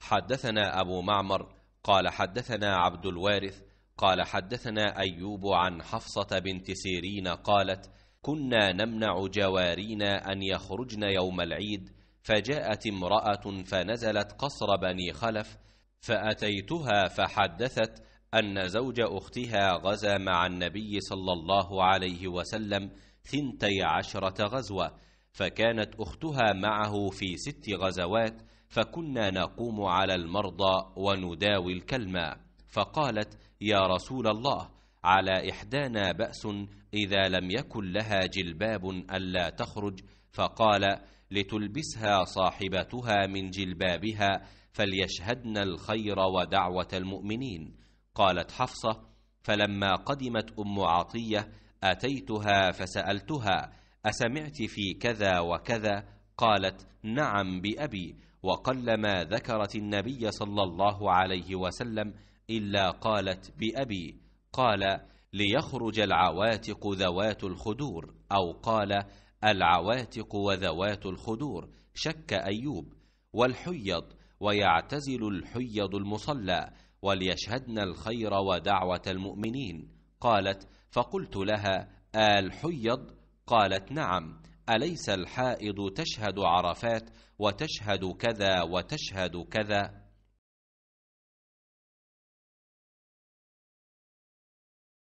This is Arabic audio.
حدثنا أبو معمر قال حدثنا عبد الوارث قال حدثنا أيوب عن حفصة بنت سيرين قالت كنا نمنع جوارينا أن يخرجن يوم العيد فجاءت امرأة فنزلت قصر بني خلف فأتيتها فحدثت أن زوج أختها غزا مع النبي صلى الله عليه وسلم ثنتي عشرة غزوة فكانت أختها معه في ست غزوات فكنا نقوم على المرضى ونداوي الكلمة. فقالت يا رسول الله على إحدانا بأس إذا لم يكن لها جلباب ألا تخرج. فقال لتلبسها صاحبتها من جلبابها فليشهدن الخير ودعوة المؤمنين. قالت حفصة فلما قدمت أم عطية أتيتها فسألتها أسمعت في كذا وكذا؟ قالت نعم بأبي وقلما ذكرت النبي صلى الله عليه وسلم إلا قالت بأبي قال ليخرج العواتق ذوات الخدور أو قال العواتق وذوات الخدور شك أيوب والحيض ويعتزل الحيض المصلى وليشهدن الخير ودعوة المؤمنين قالت فقلت لها الحيض قالت نعم. أليس الحائض تشهد عرفات وتشهد كذا وتشهد كذا؟